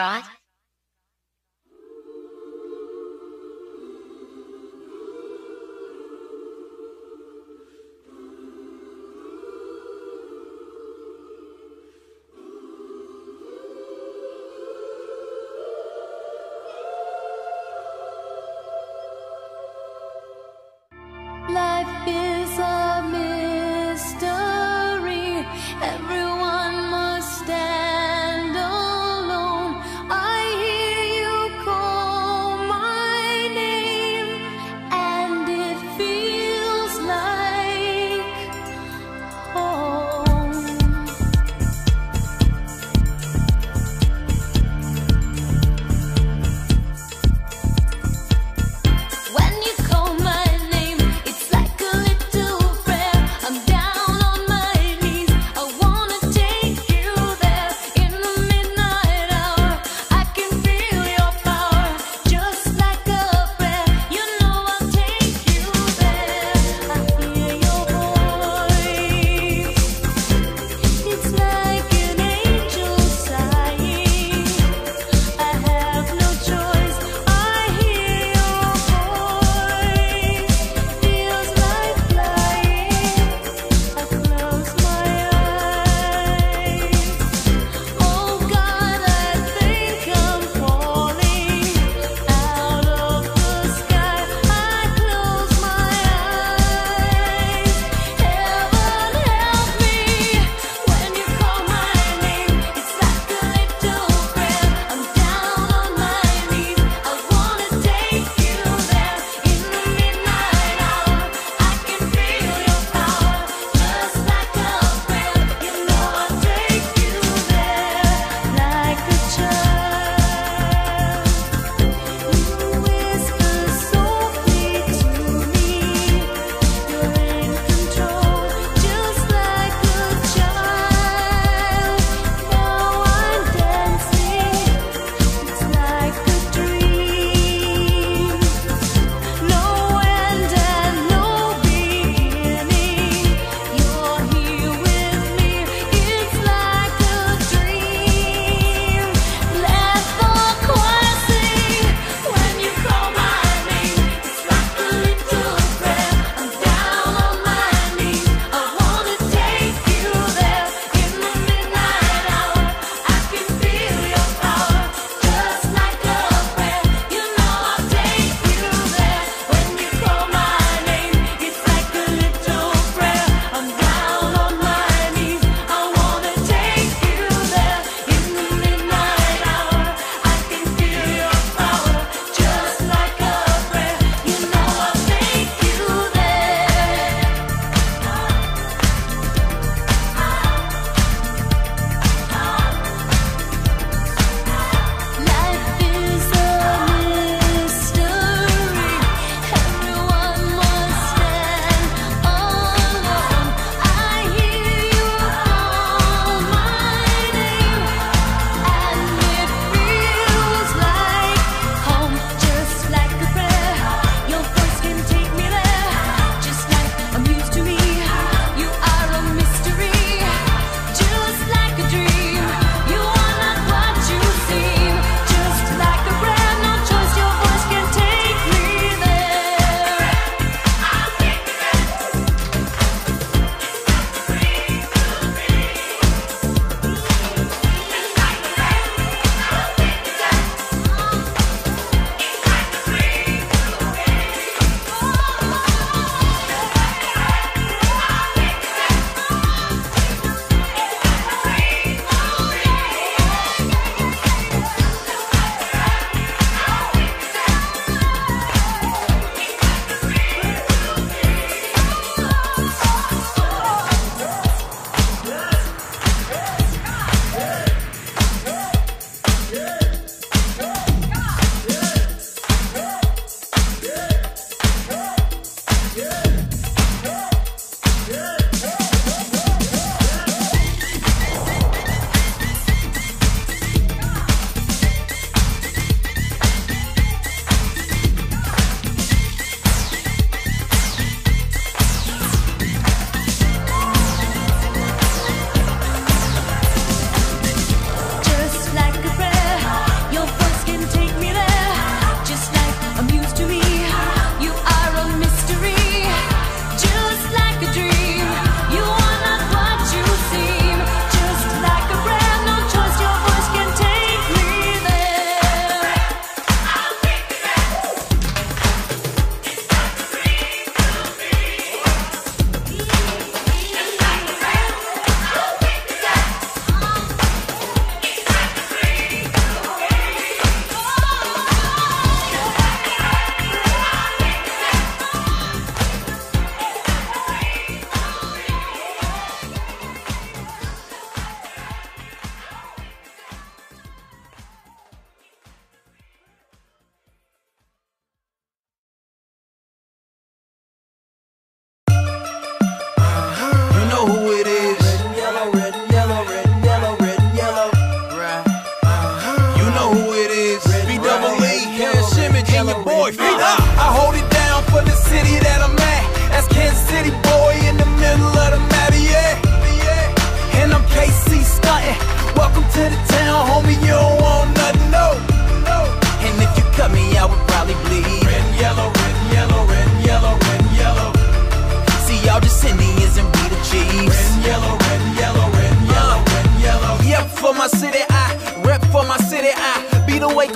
right?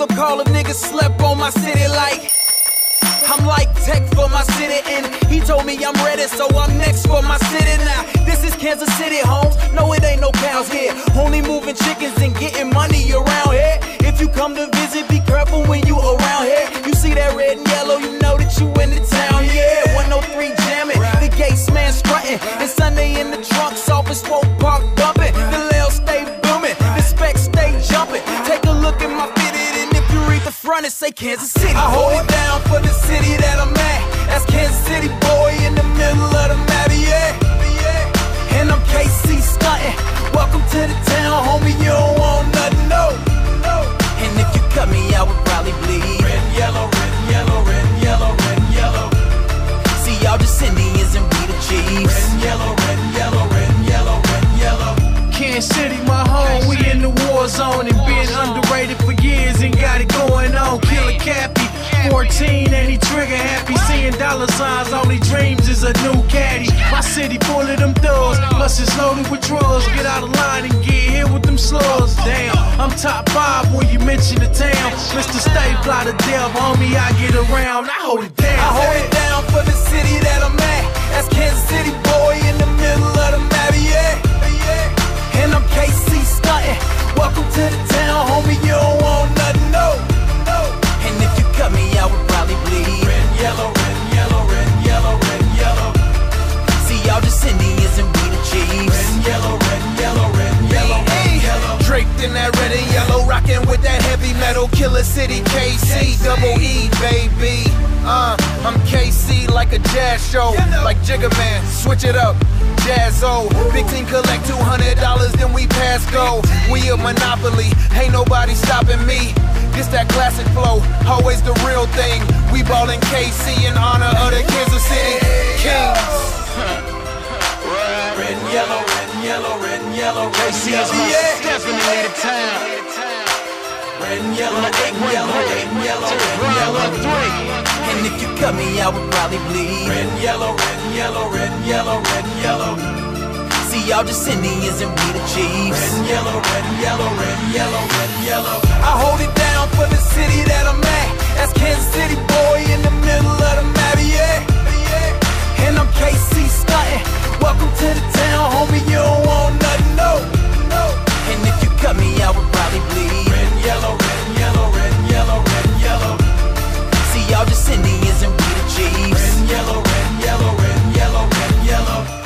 Up call if niggas slept on my city like. I'm like tech for my city, and he told me I'm ready, so I'm next for my city now. This is Kansas City, homes. No, it ain't no cows here. Only moving chickens and getting money around here. If you come to visit, be careful when you around here. You see that red and yellow, you know that you in the town, yeah. 103 jamming, the gates man strutting, and Sunday in the trunk, soft and smoke park bumping. The Lil stay booming, the specs stay jumping. Take front, it say Kansas City. I hold it down for the city that I'm at. That's Kansas City boy in the middle of the map, yeah. And I'm KC stunting. Welcome to the town, homie. You don't want nothing, no. And if you cut me, I would probably bleed. Red yellow, red yellow, red yellow, red yellow. See, y'all just Indians and we the Chiefs. Red yellow, red yellow, red yellow, red yellow. Kansas City, my home, we in the war zone and been underrated 14 and he trigger happy, seeing dollar signs. He dreams is a new caddy. My city full of them thugs, plus it's loaded with drugs. Get out of line and get hit with them slugs. Damn, I'm top five when you mention the town. Mr. Stay fly to death, homie, I get around. I hold it down. I hold it down for the city that I'm at. That's Kansas City boy in the middle of the map, yeah. And I'm KC stunting. Welcome to the town, homie. You don't want nothing, yellow. That red and yellow, rocking with that heavy metal. Killer City, KC, double E, baby. Uh, I'm KC like a jazz show, like Jigga Man, switch it up. Jazzo, big team collect two hundred dollars, then we pass go. We a monopoly, ain't nobody stopping me. This that classic flow, always the real thing. We ballin' KC in honor of the Kansas City Kings. Red and yellow, red and yellow, red and yellow, red and yellow. most definitely the town. Red and yellow, red and yellow, red and yellow, red and yellow. three. And if you cut me, I would probably bleed. Red and yellow, red and yellow, red and yellow, red and yellow. See, y'all just Indians and we the Chiefs. Red and yellow, red and yellow, red and yellow, red and yellow. I hold it down for the city that I'm at. That's Kansas City boy in the middle of the map, yeah. And I'm KC stunting. Welcome to the town, homie. You don't want nothing, no. And if you cut me, I would probably bleed. Red and yellow, red and yellow, red and yellow, red and yellow. See, y'all just Indians and we the Chiefs. Red and yellow, red and yellow, red and yellow, red and yellow.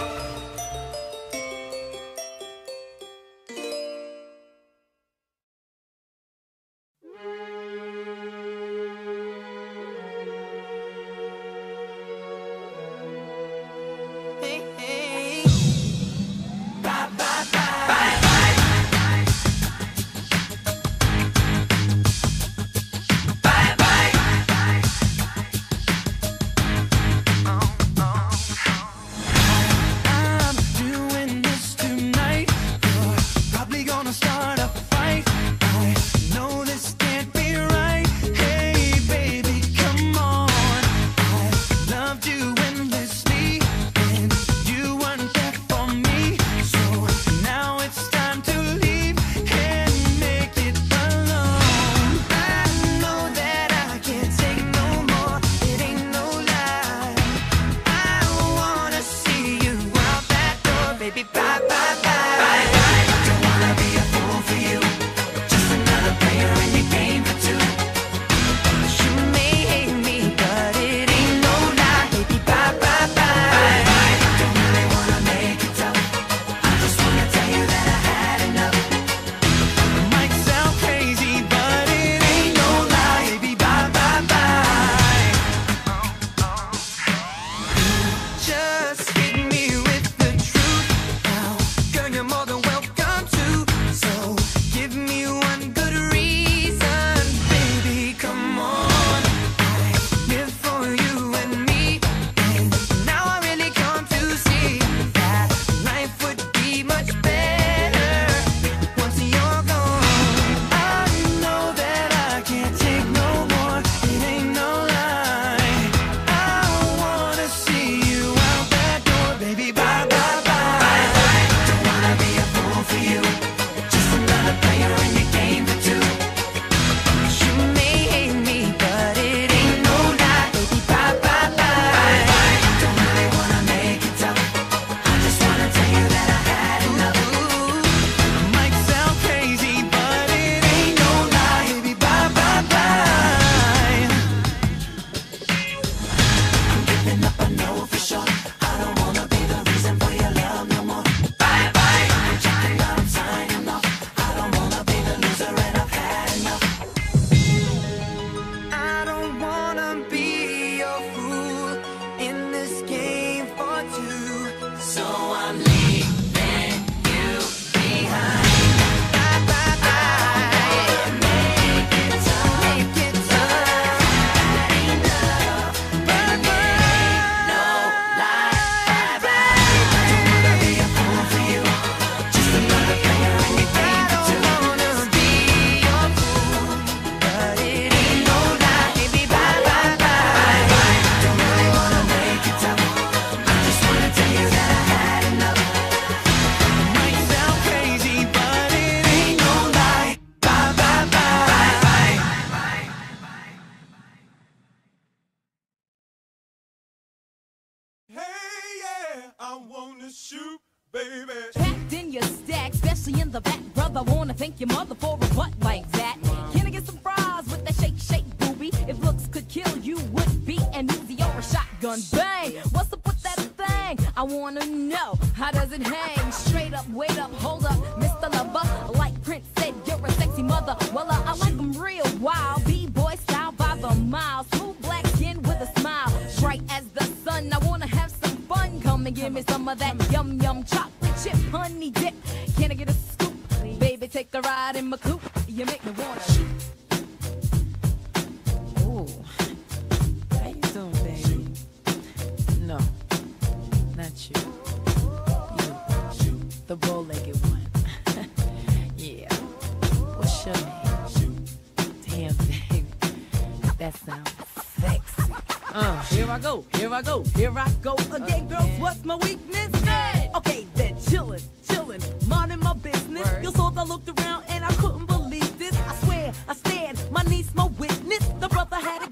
Uh, here I go, here I go, here I go again, uh. girls. What's my weakness? Hey. Okay, then chillin', chillin', minding my business. Your You I looked around and I couldn't believe this. I swear, I stand, my niece, my witness. The brother had a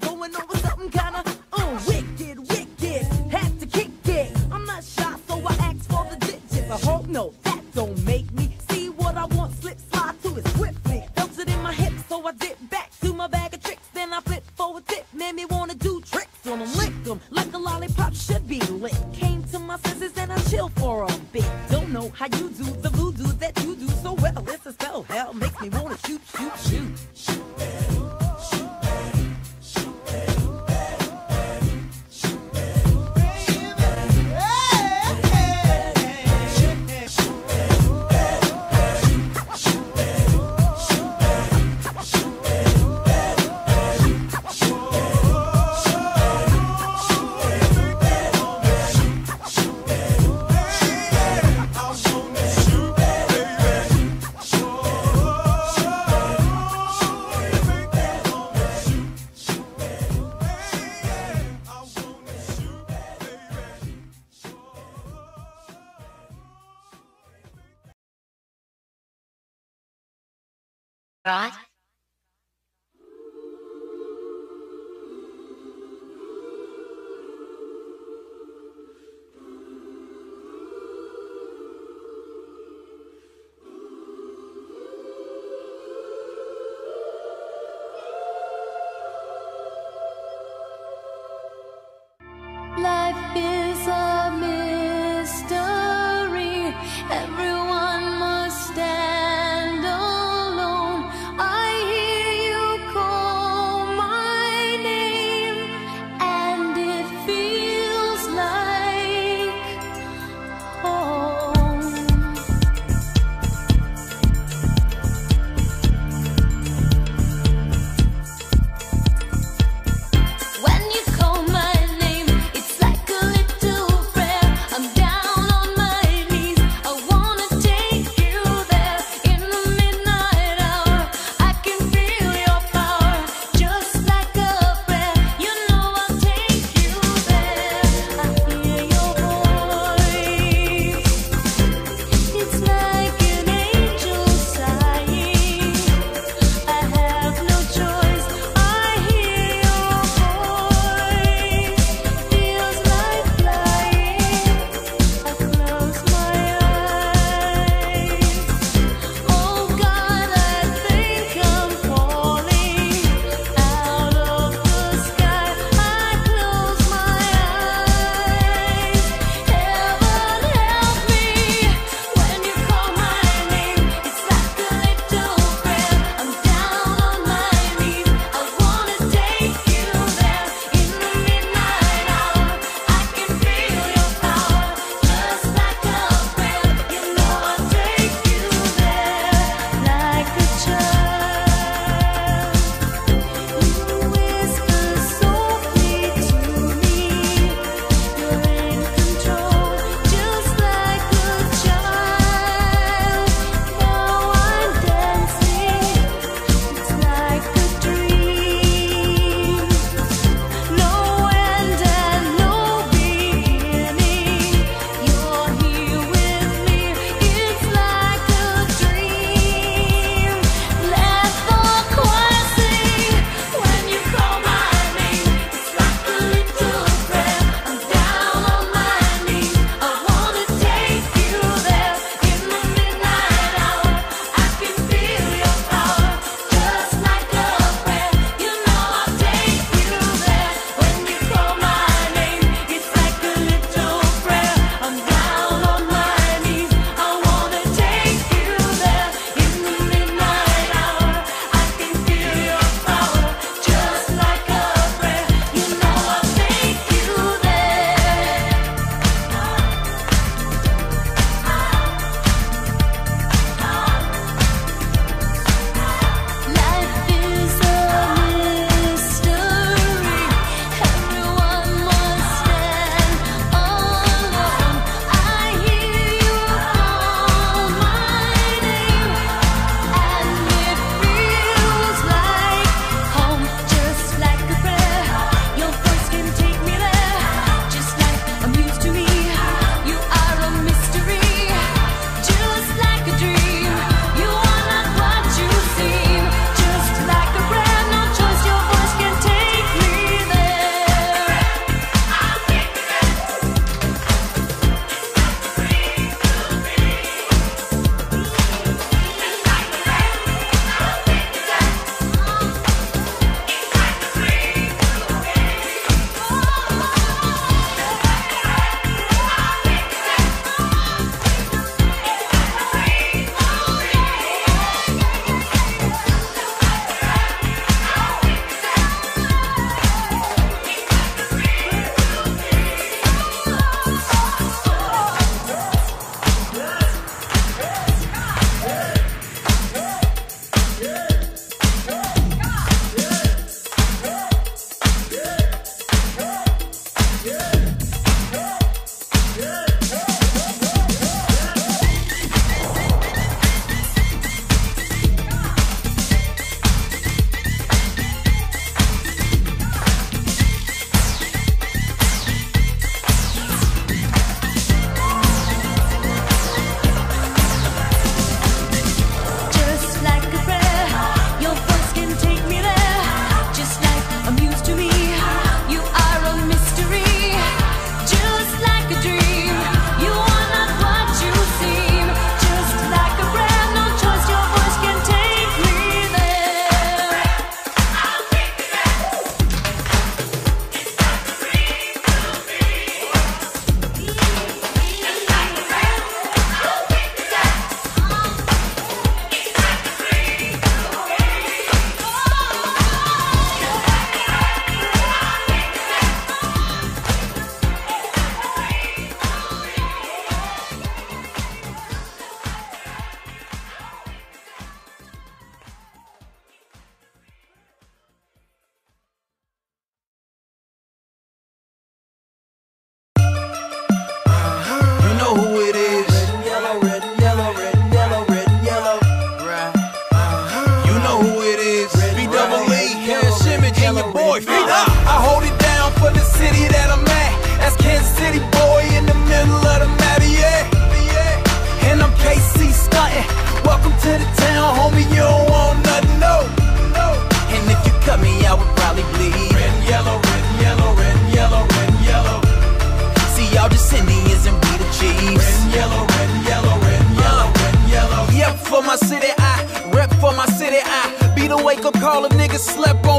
right?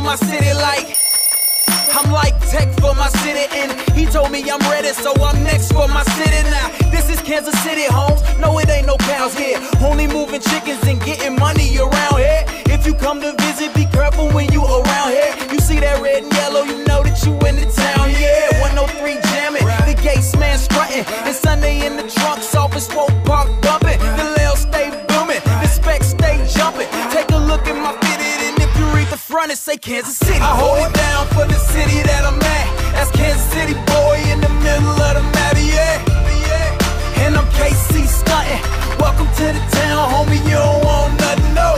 My city like. I'm like tech for my city, and he told me I'm ready, so I'm next for my city now. This is Kansas City, homes. No, it ain't no cows here. Only moving chickens and getting money around here. If you come to visit, be careful when you around here. You see that red and yellow, you know that you in the town, yeah. 103 jamming, the gates man strutting, and Sunday in the trunks, office smoke park bumping. The front, it say Kansas City. I hold it down for the city that I'm at. That's Kansas City, boy, in the middle of the map, yeah. And I'm KC stunting. Welcome to the town, homie. You don't want nothing, no.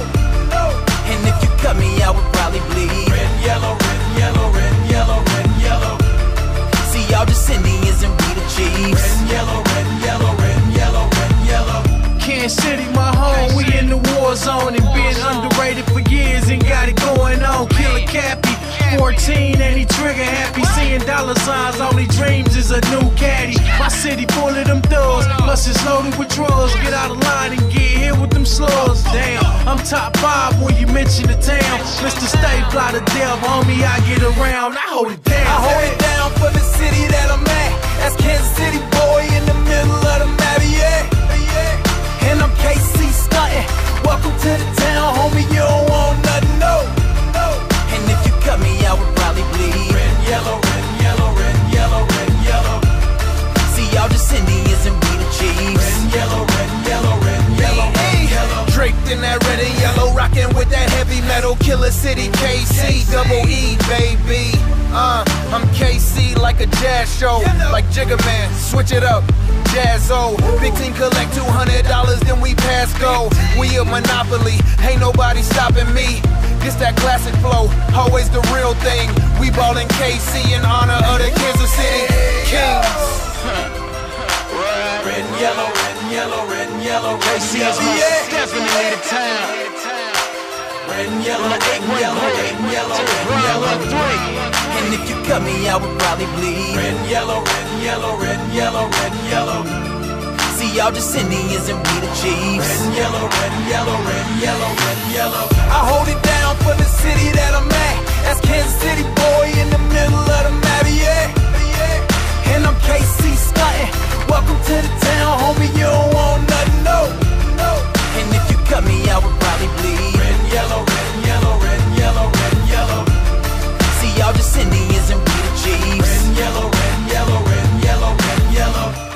And if you cut me, I would probably bleed. Red and yellow, red and yellow, red and yellow, red and yellow. See, y'all just Indians and we the Chiefs. Red and yellow, red and yellow, red and yellow, red and yellow. Kansas City, my home, we in the war zone 14, and he trigger happy. Seeing dollar signs, all he dreams is a new caddy. My city full of them thugs, plus loaded with drugs. Get out of line and get hit with them slugs. Damn, I'm top five when you mention the town. Mr. Stay Fly the Dev, homie, I get around. I hold it down. I hold it down for the city that I'm at. That's Kansas City, boy, in the middle of the map, yeah. And I'm KC stunting. Welcome to the town, homie. You don't want nothing, in that red and yellow, rocking with that heavy metal, Killer City KC, double E, baby. Uh, I'm KC like a jazz show, like Jigga Man, switch it up. Jazzo, big team collect two hundred dollars, then we pass go. We a monopoly, ain't nobody stopping me. This that classic flow, always the real thing. We ballin' KC in honor of the Kansas City Kings. Red and yellow, and yellow, red and yellow, red and yellow. most definitely the town. Red and yellow, red and yellow, red and yellow, red and yellow. And if you cut me, I would probably bleed. Red and yellow, red and yellow, red and yellow, red and yellow. See, y'all just Indians and we the Chiefs. Red and yellow, red and yellow, red and yellow, red and yellow. I hold it down for the city that I'm at. That's Kansas City, boy, in the middle of the map, yeah. And I'm KC stunting. Welcome to the town, homie. You don't want nothing, no. And if you cut me, I would probably bleed. Red and yellow, red and yellow, red and yellow, red and yellow. See, y'all just Indians and we the Chiefs. Red and yellow, red and yellow, red and yellow, red and yellow.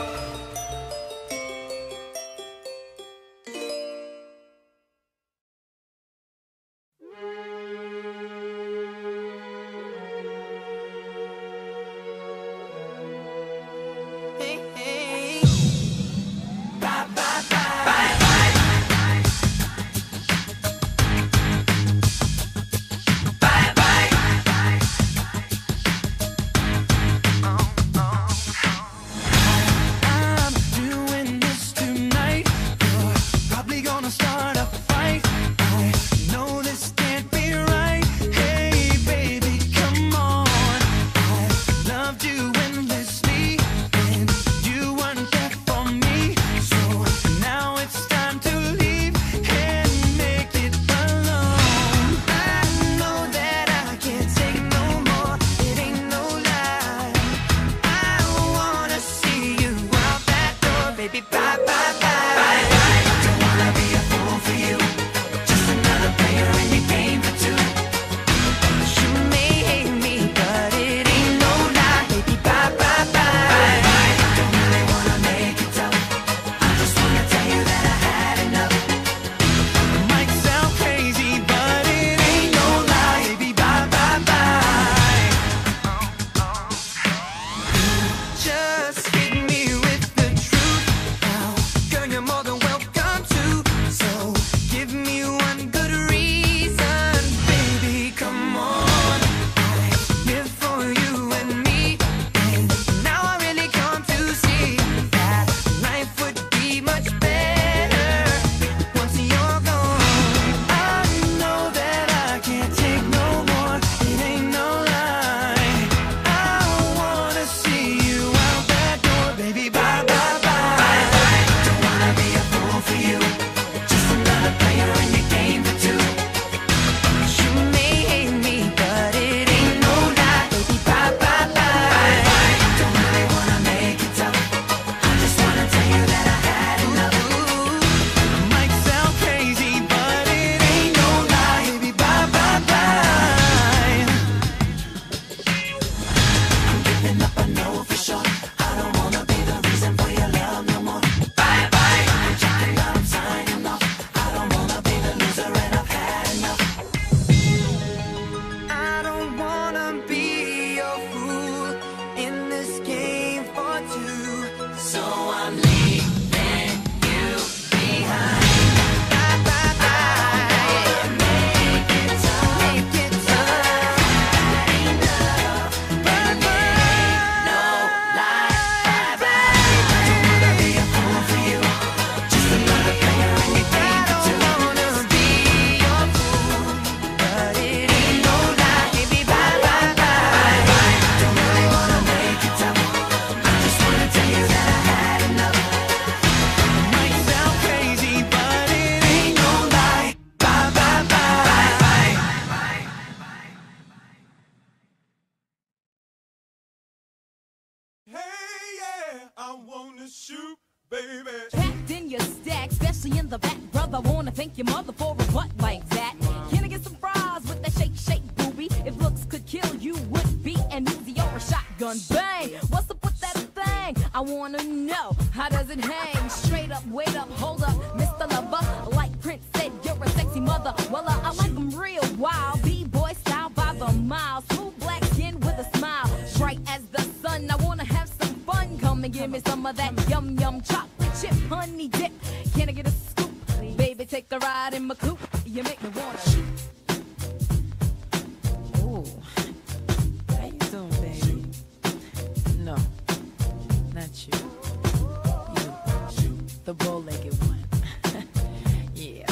the bow-legged one. yeah.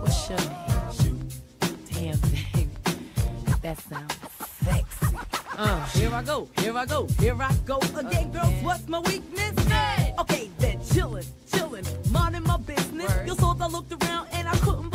What's your name? Damn thing. That sounds sexy. Uh, here I go, here I go, here I go again, okay. girls. What's my weakness? Hey. Okay, then chillin', chillin', minding my business. Word. You I looked around and I couldn't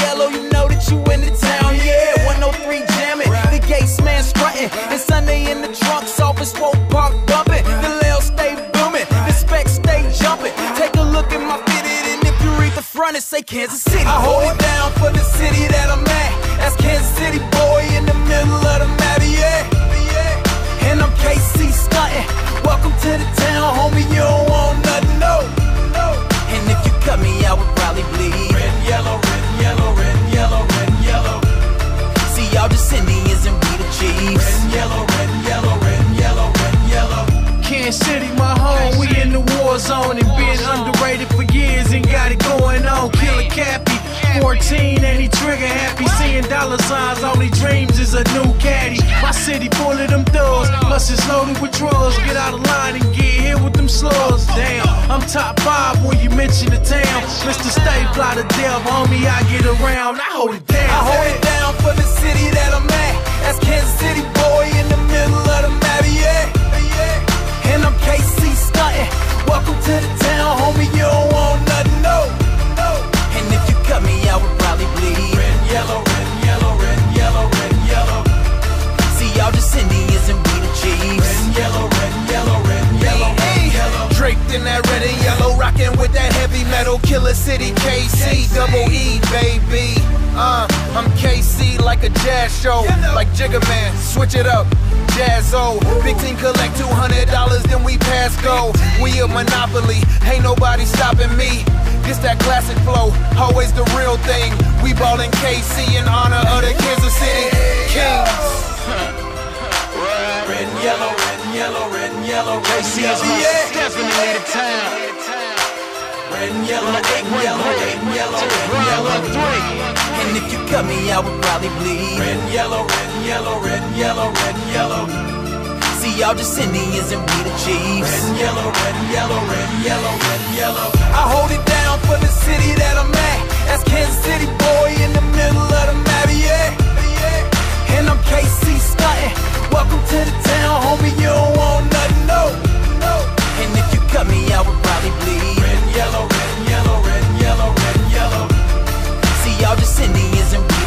yellow, you know that you in the town, yeah. 103 jamming, the gates man strutting And Sunday in the trunks, office woke park bumping. The Lil stay booming, the specs stay jumping. Take a look at my fitted and if you read the front it say Kansas City I hold it down for the city that I'm at. That's Kansas City boy in the middle of the map, yeah. And I'm KC stunting. Welcome to the town, homie, you don't us Indians and Rita the Red and yellow, red and yellow, red and yellow, red and yellow. Kansas City, my home, we in the war zone and been underrated for years and got it going on. Killer cap 14 and he trigger happy. Seeing dollar signs, all he dreams is a new caddy. My city full of them thugs, Must it's loaded with drugs. Get out of line and get here with them slugs. Damn, I'm top five when you mention the town. Mr. Stay fly the devil, homie, I get around. I hold it down. I hold it down for the city that I'm at. That's Kansas City boy in the middle of the map, yeah. And I'm KC stunting. Welcome to the City KC, double E, baby. Uh, I'm KC like a jazz show, like Jigga Man, switch it up. jazz Jazzo, big team collect $200, then we pass go. We a monopoly, ain't nobody stopping me. It's that classic flow, always the real thing. We ballin' KC in honor of the Kansas City Kings. Red and yellow, red and yellow, red and yellow, KC is most definitely the town. Red and three. And if you cut me, I would probably bleed. Red yellow, red yellow, red yellow, red yellow. See, y'all just Indians and we the Chiefs. Red yellow, red yellow, red yellow, red yellow. I hold it down for the city that I'm at. That's Kansas City boy in the middle of the map, yeah. And I'm KC stunting. Welcome to the town, homie. You don't want nothing, no. no. And if you cut me, I would probably bleed. Yellow, red yellow, red yellow, red yellow. See, y'all just Indians and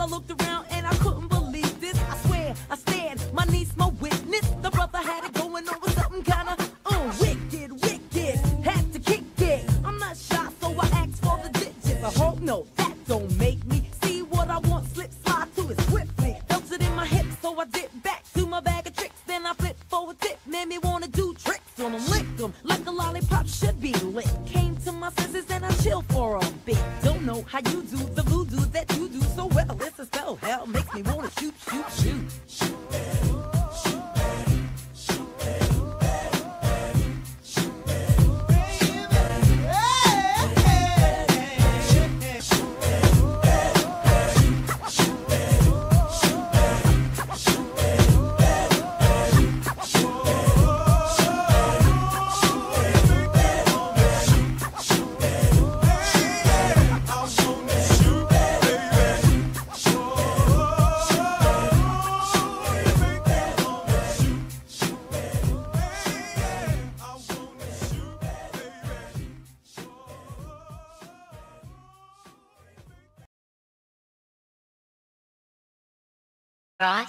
I looked around and I couldn't Right?